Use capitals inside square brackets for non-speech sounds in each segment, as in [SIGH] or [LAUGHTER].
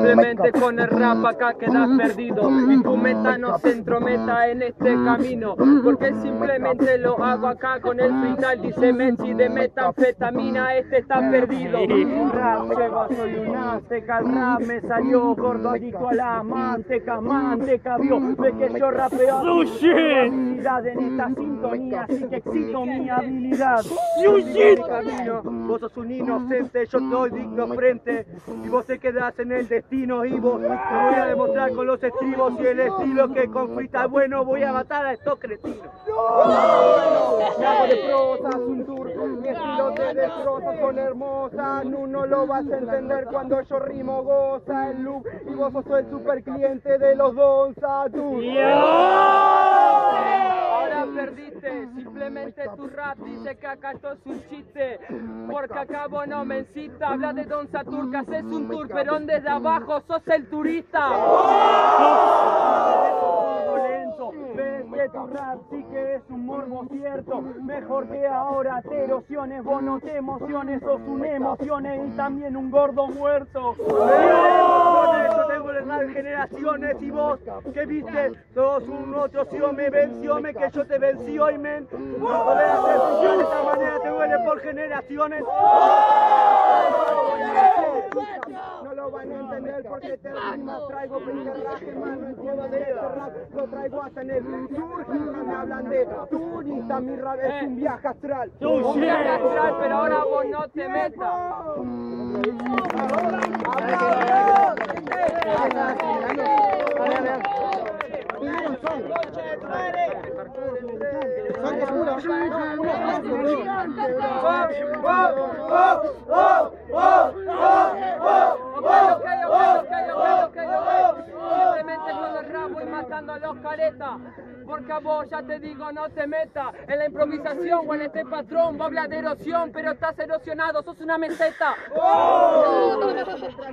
Simplemente con el rap acá [LAUGHS] quedas perdido. Y tu meta no se entrometa en este camino. Porque simplemente lo hago acá con el freestyle dice Menchi de metanfetamina este está perdido. Rap lleva soy una azteca, el rap me salió gordo adicto a la manteca, manteca vio, ve que yo rapeo habilidad en esta sintonía, así que excito mi habilidad. camino, vos sos un inocente, yo estoy digno frente. Y vos te quedás en el destino y vos te voy a demostrar con los estribos y el estilo que con freestyle bueno voy a matar a estos cretinos. Me hago de prosas un tour, mi estilo te destroza, son hermosas, no, no lo vas a entender cuando yo rimo, goza el look y vos sos el super cliente de los Donza, perdiste, simplemente tu rap dice que acá esto es un chiste. Porque acá vos no me incita, habla de Don Satur, que haces un tour, pero desde abajo sos el turista. Ves que tu rap sí que es un morbo cierto. Mejor que ahora te erosiones, vos no te emociones Sos un emociones y también un gordo muerto. Yo rap generaciones y vos que viste, sos un otro, si yo me venció, me que yo te vencí hoy, men. No podés hacer función de esta manera, te duele por generaciones. No lo van a entender porque te rimas traigo penderraje, mano, el de este rap lo traigo hasta en el sur y me hablan de turista, mi rap es un viaje astral. Un viaje astral, pero ahora vos no te metas matando a los caretas. Porque a vos ya te digo no te metas en la improvisación o en este patrón. Vos hablas de erosión, pero estás erosionado, sos una meseta. Rimas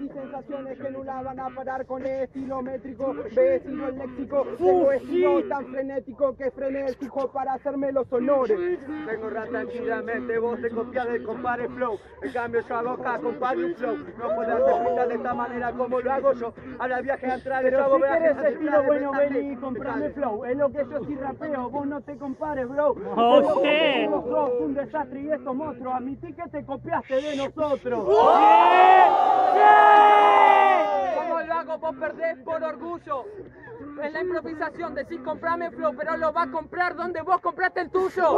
y sensaciones que no la van a parar con estilo métrico, vecino el léxico, tengo estilo tan frenético que frené el fijo para hacerme los honores. Tengo tranquilamente, vos te copias del compadre flow. En cambio yo hago acá compadre un flow. No puedes hacer freestyle de esta manera como lo hago yo. Ahora viaje atrás, yo Pero hago si atrás, estilo bueno, vení y comprame flow. Es lo que yo sí rapeo, vos no te compares, bro. Oh, shit. Sos un desastre y estos monstruos, admití que te copiaste de nosotros. Como vos perdés por orgullo. En la improvisación decís comprame flow, pero lo vas a comprar donde vos compraste el tuyo.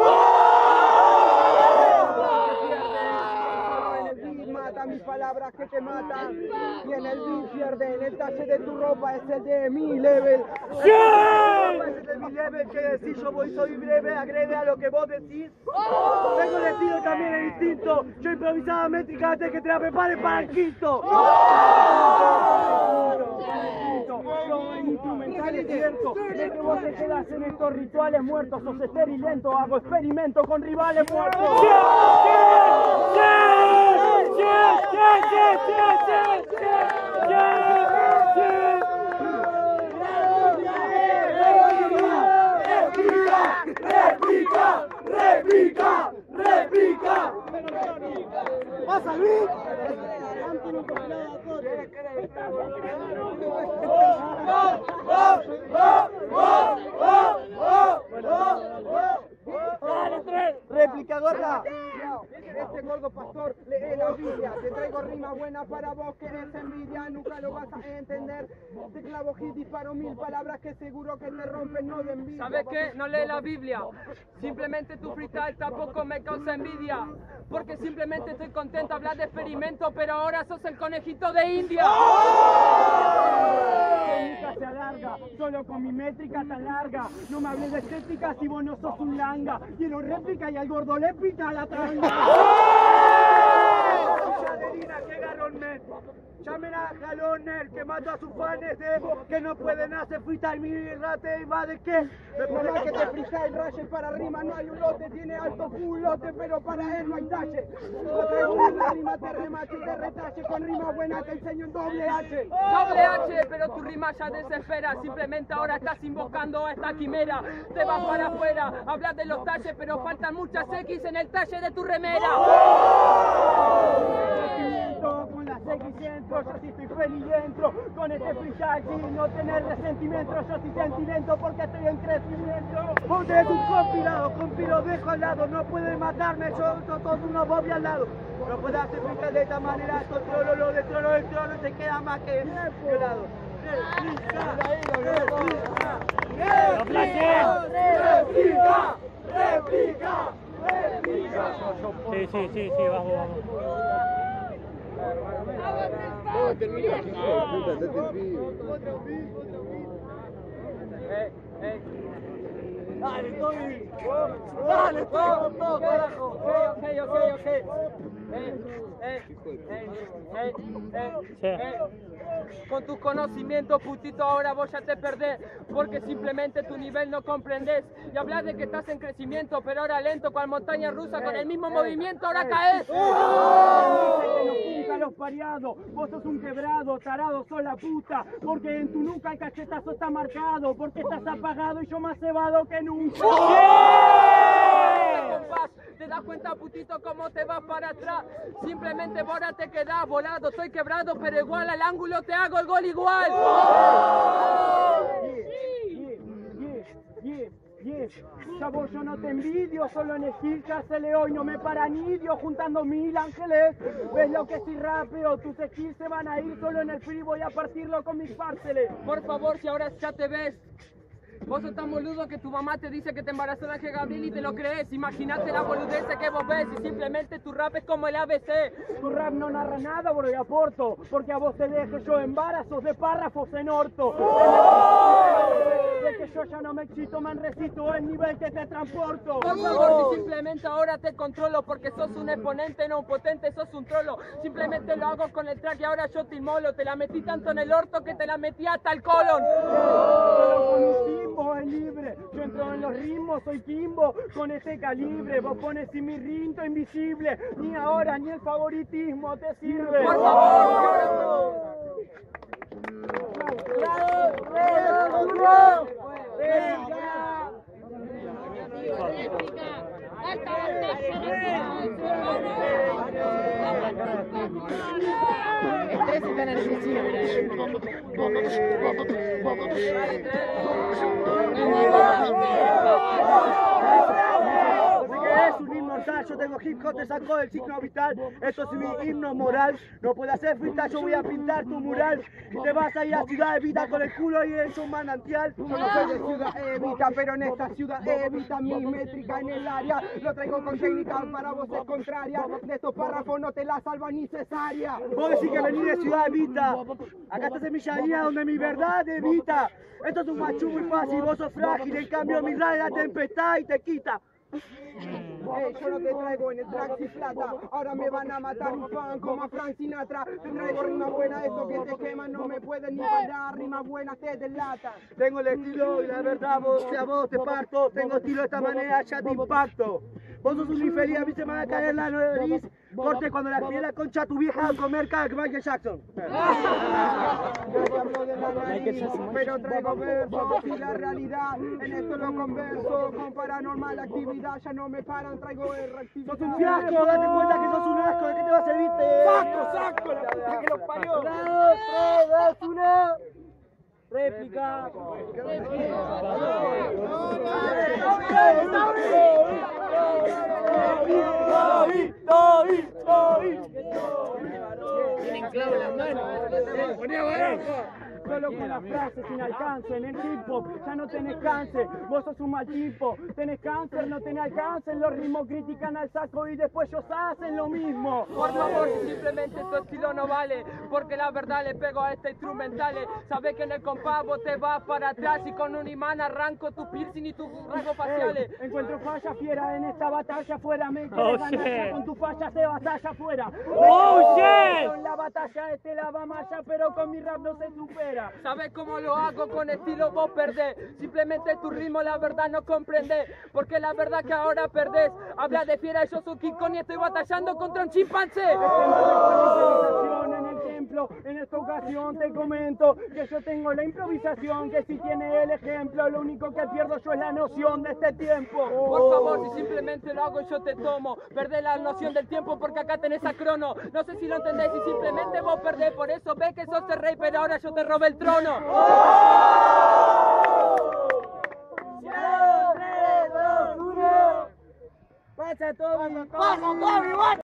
Beat mata mis palabras que te matan. Y en el beat pierde, en el talle de tu ropa es el de mi level. Level que decís, yo voy, soy breve, agrede a lo que vos decís. Tengo el estilo también el instinto. Yo improvisaba métrica antes que te la prepares para el quinto. Lo instrumental cierto, de que vos te quedas en estos rituales muertos, sos estéril lento, hago experimento con rivales muertos gorda. Este gordo pastor lee Biblia. Te traigo rima buena para vos que eres envidia. Nunca lo vas a entender. Te clavo hit, disparo mil palabras que seguro que te rompen, no de envidia. ¿Sabes qué? No lee la Biblia. Simplemente tu freestyle tampoco me causa envidia. Porque simplemente estoy contento de hablar de experimento, pero ahora sos el conejito de India. Nunca se alarga, solo con mi métrica tan larga. No me hables de estética si vos no sos un langa. Quiero réplica y al gordo le pica la tranga. Llamen a Galoner que mata a sus fans de que no pueden hacer freestyle mi rate va de qué. Me más que te freestyle raye para arriba no hay un lote, tiene alto culote, pero para él no hay talle. Una rima, te remache y te retalle, con rima buena te enseño en doble H. Doble H, pero tu rima ya desespera. Simplemente ahora estás invocando a esta quimera. Te vas para afuera, hablas de los talles, pero faltan muchas X en el talle de tu remera. Yo sí estoy feliz y entro con este freestyle sin no tener resentimiento, yo sí sentimiento porque estoy en crecimiento. Vos tenés un compilado, compilo dejo al lado, no pueden matarme, yo yo todo uno bobby al lado. No puedes hacer freestyle de esta manera, controlo lo de trono del trono te queda más que violado. Replica, replica, replica, replica, replica, replica. Sí, sí, sí, sí, vamos, vamos. هو التلميذ هو ده فيه اعلى طيب اعلى طيب أوكي أوكي أوكي Eh, eh, eh, eh, eh, Sí. eh. Con tus conocimientos, putito, ahora vos ya te perdés, porque simplemente tu nivel no comprendes. Y hablas de que estás en crecimiento, pero ahora lento, cual montaña rusa, con el mismo movimiento, ahora caes. Los pareados, vos sos un quebrado, tarado, sos la puta, porque en tu nuca el cachetazo está marcado, porque estás apagado y yo más cebado que nunca. Te das cuenta, putito, cómo te vas para atrás. Simplemente ahora te quedas volado. Estoy quebrado, pero igual al ángulo te hago el gol igual. Chavo, yo no te envidio, solo en el se hoy no me para nidio juntando mil ángeles. ¿Ves lo que si rapeo? Tus skills se van a ir solo en el free, voy a partirlo con mis parceles. Por favor, si ahora ya te ves. Vos sos tan boludo que tu mamá te dice que te embarazó el ángel Gabriel y te lo crees. Imagínate la boludez que vos ves y simplemente tu rap es como el ABC. Tu rap no narra nada, bro, y aporto, porque a vos te deje yo embarazos de párrafos en orto. De que yo ya no me excito, man, resisto el nivel que te transporto. Por favor, si simplemente ahora te controlo porque sos un exponente, no un potente, sos un trolo. Simplemente lo hago con el track y ahora yo te inmolo. Te la metí tanto en el orto que te la metí hasta el colon. Solo con un timbo es libre. Yo entro en los ritmos, soy Kimbo con este calibre. Vos pones sin mi rinto invisible. Ni ahora ni el favoritismo te sirve. Por favor, Así Yes, yes, yes. Un yo tengo hip hop, te sacó del signo vital, esto es mi himno moral, no puedes hacer freestyle, yo voy a pintar tu mural, y te vas a ir a Ciudad Evita con el culo y en su manantial. Yo no soy de ciudad evita, pero en esta ciudad evita mi métrica en el área. Lo traigo con técnica para vos es contraria. De estos párrafos no te la salva ni cesárea. Vos decís que venís de Ciudad Evita, acá está Semillería donde mi verdad evita. Esto es un macho muy fácil, vos sos frágil, en cambio mi radio la tempestad y te quita. Ey, yo no te traigo en el track y plata. Ahora me van a matar un fan como a Frank Sinatra. Te traigo rimas buenas, eso que te queman no me pueden ni parar. Rimas buenas te delatan. Tengo el estilo y la verdad, vos, si a vos te parto, tengo estilo de esta manera, ya te impacto. Vos sos un infeliz, a mí se me va a caer la nariz. Corte cuando la piel la concha a tu vieja a comer cada que Michael Jackson. Pero traigo versos y la realidad. En esto lo converso con paranormal actividad. Ya no me paran, traigo reactividad. Sos un fiasco, date cuenta que sos un asco, ¿de qué te va a servir? ¡Saco, saco! La puta que los parió. Dos, tres, dos, uno. Réplica. 慢点儿慢点儿 Solo con las frases sin alcance en el hip hop ya no tenés cáncer, vos sos un mal tipo, tenés cáncer, no tenés alcance, los ritmos critican al saco y después ellos hacen lo mismo. Por favor, si simplemente tu estilo no vale, porque la verdad le pego a este instrumental. Sabes que en el compás vos te vas para atrás y con un imán arranco tu piercing y tus rasgos faciales. Ey, encuentro falla fiera en esta batalla fuera, me Oh, ganar con tu falla de batalla fuera. Oh, shit. En la batalla este la va malla, pero con mi rap no se supera. ¿Sabes cómo lo hago con estilo? Vos perdés. Simplemente tu ritmo la verdad no comprendés. Porque la verdad que ahora perdés. Habla de fiera, yo soy King y estoy batallando contra un chimpancé. En el ejemplo. En esta ocasión te comento que yo tengo la improvisación, que si tiene el ejemplo, lo único que pierdo yo es la noción de este tiempo. Por favor, si simplemente lo hago yo te tomo. Perdés la noción del tiempo porque acá tenés a Crono. No sé si lo entendés y simplemente vos perdés. Por eso ves que sos el rey, pero ahora yo te robé el trono. Pasa todo. Pasa todo.